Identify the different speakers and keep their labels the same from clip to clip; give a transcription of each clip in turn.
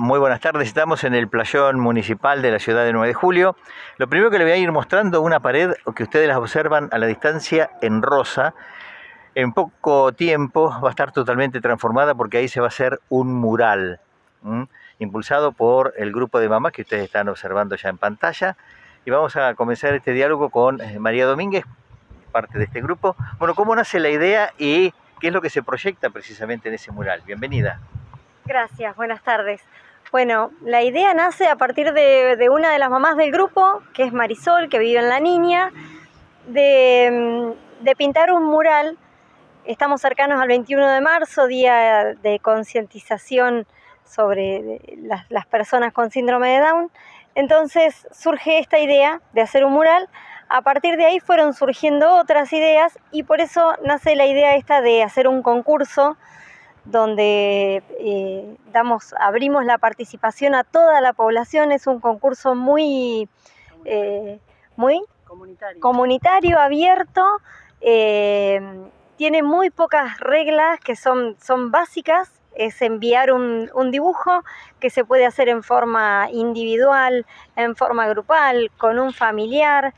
Speaker 1: Muy buenas tardes, estamos en el playón municipal de la ciudad de 9 de julio. Lo primero que le voy a ir mostrando una pared que ustedes la observan a la distancia en rosa. En poco tiempo va a estar totalmente transformada porque ahí se va a hacer un mural, impulsado por el grupo de mamás que ustedes están observando ya en pantalla. Y vamos a comenzar este diálogo con eh, María Domínguez, parte de este grupo. Bueno, ¿cómo nace la idea y qué es lo que se proyecta precisamente en ese mural? Bienvenida.
Speaker 2: Gracias, buenas tardes. Bueno, la idea nace a partir de, una de las mamás del grupo, que es Marisol, que vive en La Niña, de, mm, pintar un mural. Estamos cercanos al 21 de marzo, día de concientización sobre las, las personas con síndrome de Down. Entonces surge esta idea de hacer un mural. A partir de ahí fueron surgiendo otras ideas y por eso nace la idea esta de hacer un concurso donde eh, damos, abrimos la participación a toda la población. Es un concurso muy, eh, muy comunitario. abierto. Eh, tiene muy pocas reglas que son, son básicas. Es enviar un, un, dibujo que se puede hacer en forma individual, en forma grupal, con un familiar,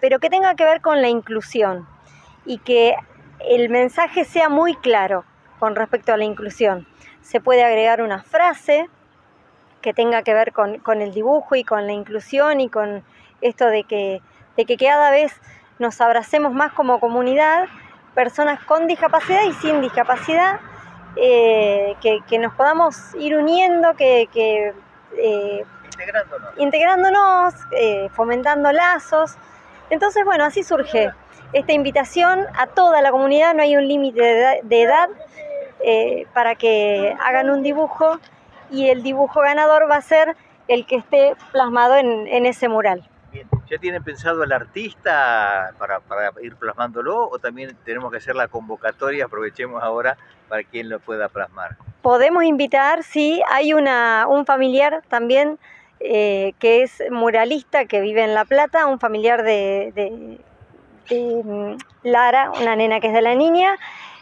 Speaker 2: pero que tenga que ver con la inclusión y que el mensaje sea muy claro con respecto a la inclusión. Se puede agregar una frase que tenga que ver con, el dibujo y con la inclusión y con esto de que, de que cada vez nos abracemos más como comunidad, personas con discapacidad y sin discapacidad, eh, que, nos podamos ir uniendo, que,
Speaker 1: eh, integrándonos,
Speaker 2: integrándonos eh, fomentando lazos. Entonces, bueno, así surge esta invitación a toda la comunidad, no hay un límite de edad eh, para que hagan un dibujo y el dibujo ganador va a ser el que esté plasmado en, ese mural.
Speaker 1: Bien. ¿Ya tienen pensado el artista para, ir plasmándolo o también tenemos que hacer la convocatoria? Aprovechemos ahora para quien lo pueda plasmar.
Speaker 2: Podemos invitar, sí, hay una, un familiar también eh, que es muralista que vive en La Plata, un familiar de Mm, Lara, una nena que es de la niña,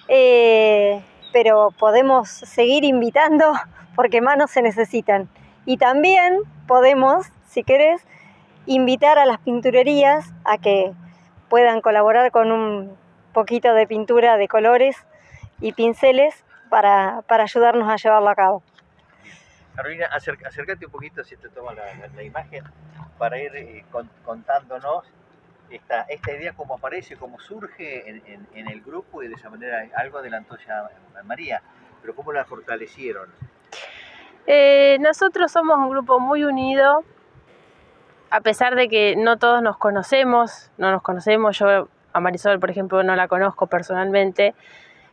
Speaker 2: eh, pero podemos seguir invitando porque manos se necesitan. Y también podemos, si querés, invitar a las pinturerías a que puedan colaborar con un poquito de pintura de colores y pinceles para, ayudarnos a llevarlo a cabo.
Speaker 1: Carolina, acércate un poquito si te toma la, imagen para ir eh, contándonos esta, esta idea cómo aparece, cómo surge en, el grupo y de esa manera algo adelantó ya María, pero cómo la fortalecieron.
Speaker 3: Eh, nosotros somos un grupo muy unido, a pesar de que no todos nos conocemos, no nos conocemos, yo a Marisol por ejemplo no la conozco personalmente,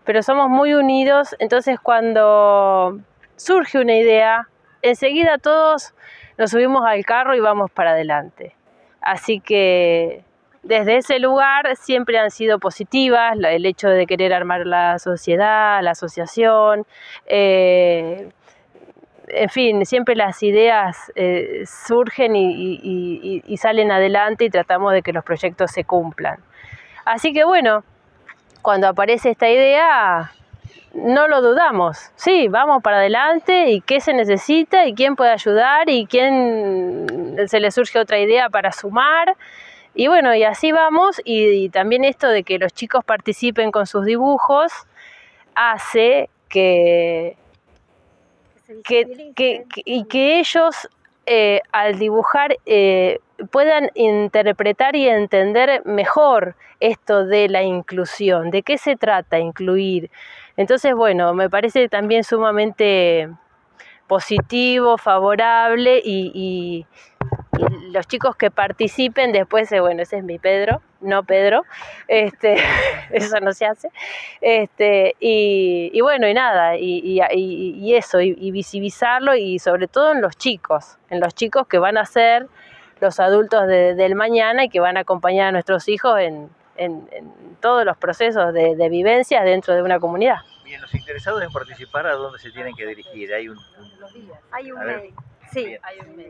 Speaker 3: pero somos muy unidos, entonces cuando surge una idea, enseguida todos nos subimos al carro y vamos para adelante. Así que desde ese lugar siempre han sido positivas, el hecho de querer armar la sociedad, la asociación, eh, en fin, siempre las ideas eh, surgen y, salen adelante y tratamos de que los proyectos se cumplan. Así que bueno, cuando aparece esta idea, no lo dudamos, sí, vamos para adelante y qué se necesita y quién puede ayudar y quién se le surge otra idea para sumar. Y bueno, y así vamos, y, también esto de que los chicos participen con sus dibujos hace que, y que ellos eh, al dibujar eh, puedan interpretar y entender mejor esto de la inclusión, de qué se trata incluir. Entonces, bueno, me parece también sumamente positivo, favorable y los chicos que participen, después, eh, bueno, ese es mi Pedro, no Pedro, este, eso no se hace, este, y, bueno, y nada, y, eso, y, visibilizarlo y sobre todo en los chicos, en los chicos que van a ser los adultos del mañana y que van a acompañar a nuestros hijos en, todos los procesos de, de, vivencia dentro de una comunidad.
Speaker 1: Bien, los interesados en participar, ¿a dónde se tienen que dirigir? Hay un,
Speaker 2: Hay un mail. Sí,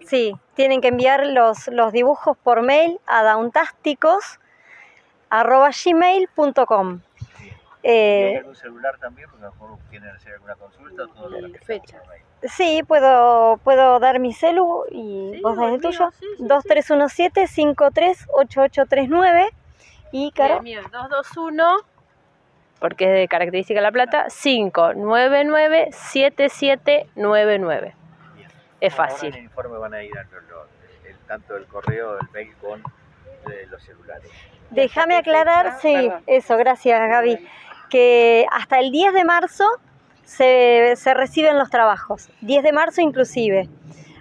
Speaker 2: sí, tienen que enviar los, los dibujos por mail a dauntasticos.gmail.com
Speaker 1: ¿Y ¿Hay
Speaker 2: Eh,
Speaker 1: algún celular también? Porque a lo mejor quieren hacer alguna consulta todo lo que
Speaker 3: fecha.
Speaker 2: sí, puedo, puedo dar mi celu y
Speaker 3: Sí,
Speaker 2: vos das el tuyo.
Speaker 3: sí, sí, sí.
Speaker 2: 2317-538839 y
Speaker 3: Y
Speaker 2: Caro.
Speaker 3: el mío es 221, porque es de característica La Plata, 599 7799.
Speaker 1: Bien.
Speaker 3: Es
Speaker 1: Bueno, ahora
Speaker 3: fácil.
Speaker 1: En el informe van a ir a lo- lo- el- tanto el correo, el mail con eh, los celulares.
Speaker 2: Déjame
Speaker 3: ¿Hasta qué
Speaker 2: aclarar, sí,
Speaker 3: Perdón.
Speaker 2: eso, gracias Gaby, que hasta el 10 de marzo se, se reciben los trabajos, 10 de marzo inclusive.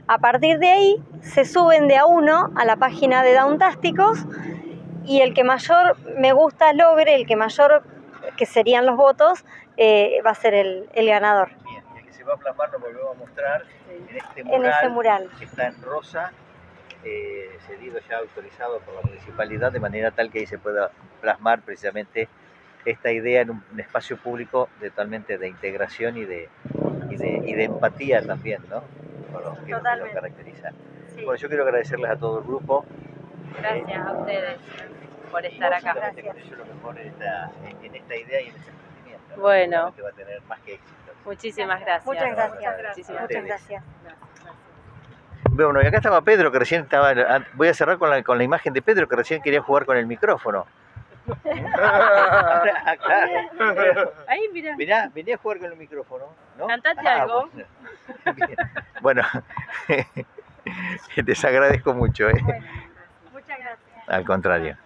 Speaker 2: A partir de ahí se suben de a uno a la página de Downtásticos y el que mayor me gusta logre, el que mayor, que serían los votos, eh, va a ser el, el ganador
Speaker 1: se va a plasmar lo volvemos a mostrar en este
Speaker 2: en
Speaker 1: mural,
Speaker 2: ese mural.
Speaker 1: que está en rosa, eh, cedido ya autorizado por la municipalidad, de manera tal que ahí se pueda plasmar precisamente esta idea en un, un espacio público totalmente de integración y de, y de, y de empatía también, ¿no? Con los que que nos
Speaker 2: Totalmente.
Speaker 1: caracteriza.
Speaker 2: Sí.
Speaker 1: Bueno, yo quiero agradecerles a todo el grupo.
Speaker 3: Gracias a ustedes por estar acá.
Speaker 1: con ello lo mejor en esta, en, en esta idea y en este emprendimiento. ¿no?
Speaker 3: Bueno.
Speaker 1: Seguramente va a tener más que éxito.
Speaker 3: Muchísimas gracias.
Speaker 2: Muchas gracias.
Speaker 3: Muchísimas
Speaker 2: Muchas
Speaker 1: gracias. Bueno, y acá estaba Pedro, que recién estaba. ah, Voy a cerrar con la, con la imagen de Pedro, que recién quería jugar con el micrófono. Ah, claro.
Speaker 3: Ahí, mira.
Speaker 1: Mirá, venía a jugar con el micrófono, ¿no?
Speaker 3: Cantate
Speaker 1: Ah,
Speaker 3: algo.
Speaker 1: Bueno. Bueno, les agradezco mucho, ¿eh?
Speaker 2: Muchas gracias.
Speaker 1: al contrario.